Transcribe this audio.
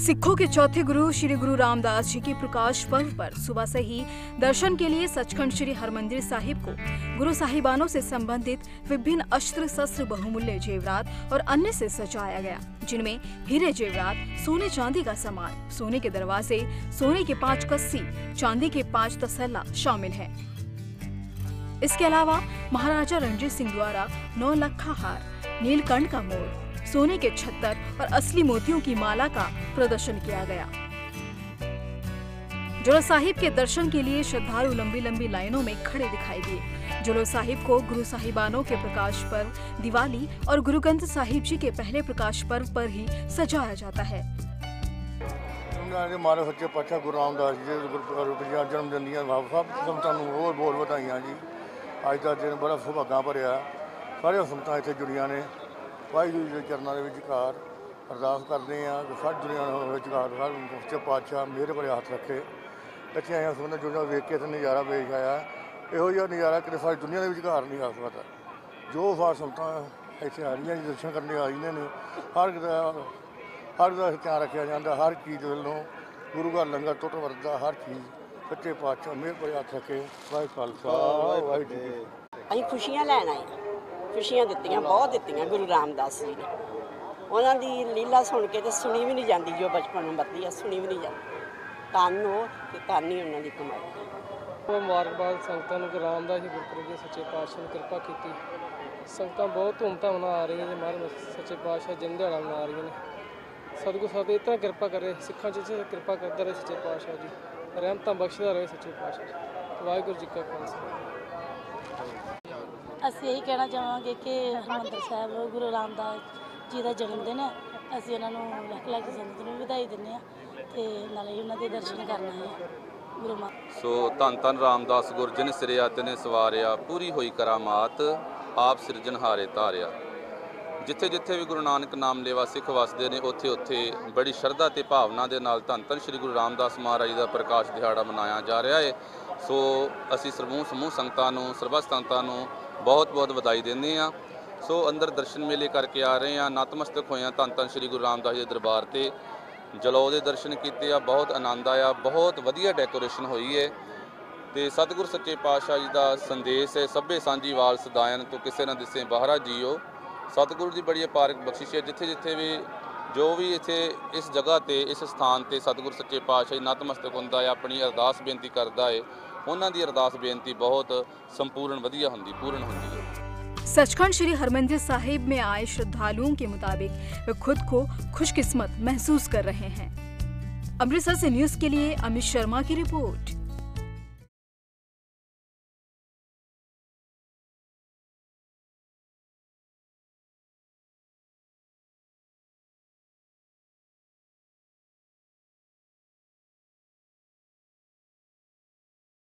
सिखों के चौथे गुरु श्री गुरु रामदास जी के प्रकाश पर्व पर सुबह से ही दर्शन के लिए सचखंड श्री हरमंदिर साहिब को गुरु साहिबानों से संबंधित विभिन्न अस्त्र शस्त्र बहुमूल्य जेवरात और अन्य से सजाया गया, जिनमें हीरे जेवरात, सोने चांदी का सामान, सोने के दरवाजे, सोने के पाँच कस्सी, चांदी के पाँच तसल्ला शामिल है। इसके अलावा महाराजा रणजीत सिंह द्वारा नौ लखा हार नीलकंठ का मोर सोने के छत्तर और असली मोतियों की माला का प्रदर्शन किया गया जोलो साहिब के दर्शन के लिए श्रद्धालु लंबी लंबी लाइनों में खड़े दिखाई दिए जोलो साहिब को गुरु साहिबानों के प्रकाश पर्व दिवाली और गुरु ग्रंथ साहिब जी के पहले प्रकाश पर्व पर ही सजाया जाता है ਉਹਨਾਂ ਦੇ ਮਾਰੇ ਸੱਚੇ ਪਾਤਸ਼ਾਹ ਗੁਰੂ ਰਾਮਦਾਸ ਜੀ ਦੇ ਗੁਰਪੁਰਬ ਦੀਆਂ ਜਨਮ ਦਿਨ ਦੀਆਂ ਵਾ- ਸਭ ਸੰਤਾਂ ਨੂੰ ਹੋਰ ਬਹੁਤ ਵਧਾਈਆਂ ਜੀ ਅੱਜ ਦਾ ਦਿਨ ਬੜਾ ਸੁਭਾਗਾ ਭਰਿਆ ਸਾਰੀਆਂ ਸੰਤਾਂ ਇੱਥੇ ਜੁੜੀਆਂ ਨੇ ਵਾਹਿਗੁਰੂ ਜੀ ਦੇ ਚਰਨਾਂ ਦੇ ਵਿਚਕਾਰ ਅਰਦਾਸ ਕਰਦੇ ਹਾਂ ਕਿ ਸਾਰੀ ਦੁਨੀਆ ਨੂੰ ਵਿਚਕਾਰ ਹਰ ਸੱਚੇ ਪਾਤਸ਼ਾਹ ਮੇਰੇ ਭਰੇ ਹੱਥ ਰੱਖੇ। ਇੱਥੇ ਆਇਆ ਸੁਣਨ ਜੁੜਨਾ ਵੇਖ ਕੇ ਤੇ ਨਜ਼ਾਰਾ ਵੇਖ ਆਇਆ, ਇਹੋ ਜਿਹਾ ਨਜ਼ਾਰਾ ਕਿਤੇ ਸਾਰੀ ਦੁਨੀਆ ਦੇ ਵਿਚਕਾਰ ਨਹੀਂ ਆ ਸਕਦਾ। ਜੋ ਸਾਰ ਸੰਤਾਂ ਇੱਥੇ ਆ ਰਹੀਆਂ ਜੀ, ਦਰਸ਼ਨ ਕਰਨ ਆ ਰਹੀਆਂ ਨੇ, ਹਰ ਦਾ ਹਰ ਦਾ ਧਿਆਨ ਰੱਖਿਆ ਜਾਂਦਾ, ਹਰ ਚੀਜ਼ ਵੱਲੋਂ ਗੁਰੂ ਘਰ ਲੰਗਰ ਟੁੱਟ ਵਰਦਾ ਹਰ ਚੀਜ਼ ਸੱਚੇ ਪਾਤਸ਼ਾਹ ਮਿਹਰ ਭਰੇ ਹੱਥ ਰੱਖੇ। ਵਾਹਿਗੁਰੂ ਖਾਲਸਾ, ਵਾਹਿਗੁਰੂ ਅਸੀਂ ਖੁਸ਼ੀਆਂ ਲੈਣ ਆਏ। ਖੁਸ਼ੀਆਂ ਦਿੱਤੀਆਂ, ਬਹੁਤ ਦਿੱਤੀਆਂ ਗੁਰੂ ਰਾਮਦਾਸ ਜੀ ਨੇ। ਉਹਨਾਂ ਦੀ ਲੀਲਾ ਸੁਣ ਕੇ ਤੇ ਸੁਣੀ ਵੀ ਨਹੀਂ ਜਾਂਦੀ ਜੋ ਬਚਪਨ ਨੂੰ ਬੱਤੀ ਆ, ਸੁਣੀ ਵੀ ਨਹੀਂ ਜਾਂਦੀ। ਧੰਨ ਉਹ ਤੇ ਧੰਨ ਹੀ ਉਹਨਾਂ ਦੀ ਕਮਾਈ। ਉਹ ਮੁਬਾਰਕਬਾਦ ਸੰਗਤਾਂ ਨੂੰ ਕਿ ਰਾਮਦਾਸ ਜੀ ਗੁਰਪੁਰਬ ਦੇ ਸੱਚੇ ਪਾਤਸ਼ਾਹ ਨੇ ਕਿਰਪਾ ਕੀਤੀ। ਸੰਗਤਾਂ ਬਹੁਤ ਧੂਮਧਾਮ ਨਾਲ ਆ ਰਹੀਆਂ ਨੇ, ਮਹਾਰਾਜ ਸੱਚੇ ਪਾਤਸ਼ਾਹ ਜਨ ਮਨਾ ਰਹੀਆਂ ਨੇ। ਸਤਿਗੁਰ ਸਾਹਿਬ ਇਸ ਤਰ੍ਹਾਂ ਕਿਰਪਾ ਕਰੇ ਸਿੱਖਾਂ 'ਚ ਕਿਰਪਾ ਕਰਦਾ ਰਹੇ ਸੱਚੇ ਪਾਤਸ਼ਾਹ ਜੀ। ਰਹਿਮਤਾਂ ਬਖਸ਼ਦਾ ਰਹੇ ਸੱਚੇ ਪਾਤਸ਼ਾਹ ਜੀ। ਵਾਹਿਗੁਰੂ ਜੀ ਕਾ ਖਾਲਸਾ। ਅਸੀਂ ਇਹੀ ਕਹਿਣਾ ਚਾਹਾਂਗੇ ਕਿ ਹਰਿਮੰਦਰ ਸਾਹਿਬ, ਗੁਰੂ ਰਾਮਦਾਸ ਜੀ ਦਾ ਜਨਮ ਦਿਨ ਹੈ ਅਸੀਂ ਉਹਨਾਂ ਨੂੰ ਲੱਖ ਲੱਖ ਸੰਗਤ ਨੂੰ ਵਧਾਈ ਦਿੰਦੇ ਹਾਂ ਤੇ ਨਾਲੇ ਉਹਨਾਂ ਦੇ ਦਰਸ਼ਨ ਕਰਨ ਆਏ ਗੁਰੂ ਮਾ ਸੋ ਧੰਨ ਧੰਨ ਰਾਮਦਾਸ ਗੁਰ ਸਿਰਿਆ ਤਿਨੇ ਸਵਾਰਿਆ, ਪੂਰੀ ਹੋਈ ਕਰਾਮਾਤ, ਆਪ ਸਿਰਜਣਹਾਰੇ ਧਾਰਿਆ। ਜਿੱਥੇ ਜਿੱਥੇ ਵੀ ਗੁਰੂ ਨਾਨਕ ਨਾਮ ਲੇਵਾ ਸਿੱਖ ਵਸਦੇ ਨੇ, ਉੱਥੇ ਉੱਥੇ ਬੜੀ ਸ਼ਰਧਾ ਤੇ ਭਾਵਨਾ ਦੇ ਨਾਲ ਧੰਨ ਧੰਨ ਸ੍ਰੀ ਗੁਰੂ ਰਾਮਦਾਸ ਮਹਾਰਾਜ ਦਾ ਪ੍ਰਕਾਸ਼ ਦਿਹਾੜਾ ਮਨਾਇਆ ਜਾ ਰਿਹਾ ਹੈ ਸੋ ਅਸੀਂ ਸਮੂਹ ਸਮੂਹ ਸੰਗਤਾਂ ਨੂੰ ਸਰਬੱਤ ਸੰਗਤਾਂ ਨੂੰ ਬਹੁਤ ਬਹੁਤ ਵਧਾਈ ਦਿੰਦੇ ਹਾਂ। ਸੋ ਅੰਦਰ ਦਰਸ਼ਨ ਮੇਲੇ ਕਰਕੇ ਆ ਰਹੇ ਹਾਂ। ਨਤਮਸਤਕ ਹੋਏ ਹਾਂ ਧੰਨ ਧੰਨ ਸ੍ਰੀ ਗੁਰੂ ਰਾਮਦਾਸ ਜੀ ਦੇ ਦਰਬਾਰ ਤੇ। ਜਲੋ ਦੇ ਦਰਸ਼ਨ ਕੀਤੇ ਆ, ਬਹੁਤ ਆਨੰਦ ਆਇਆ, ਬਹੁਤ ਵਧੀਆ ਡੈਕੋਰੇਸ਼ਨ ਹੋਈ ਹੈ ਤੇ ਸਤਿਗੁਰ ਸੱਚੇ ਪਾਤਸ਼ਾਹ ਜੀ ਦਾ ਸੰਦੇਸ਼ ਹੈ, ਸਭੇ ਸਾਂਝੀ ਵਾਲ ਸਦਾਇਨ ਤੋਂ ਕਿਸੇ ਨਾ ਦਿਸੇ ਬਾਹਰਾ ਜੀਓ। ਸਤਿਗੁਰੂ ਦੀ ਬੜੀ ਅਪਾਰਕ ਬਖਸ਼ਿਸ਼ ਹੈ, ਜਿੱਥੇ ਜਿੱਥੇ ਵੀ, ਜੋ ਵੀ ਇੱਥੇ ਇਸ ਜਗ੍ਹਾ ਤੇ, ਇਸ ਸਥਾਨ ਤੇ ਸਤਿਗੁਰ ਸੱਚੇ ਪਾਤਸ਼ਾਹ ਜੀ ਨਤਮਸਤਕ ਹੁੰਦਾ ਹੈ, ਆਪਣੀ ਅਰਦਾਸ ਬੇਨਤੀ ਕਰਦਾ ਹੈ। ਉਹਨਾਂ ਦੀ ਅਰਦਾਸ ਬੇਨਤੀ ਬਹੁਤ ਸੰਪੂਰਨ ਵਧੀਆ ਹੁੰਦੀ ਪੂਰਨ ਹੁੰਦੀ ਹੈ सचखंड श्री हरमंदिर साहिब में आए श्रद्धालुओं के मुताबिक वे खुद को खुशकिस्मत महसूस कर रहे हैं अमृतसर से न्यूज के लिए अमित शर्मा की रिपोर्ट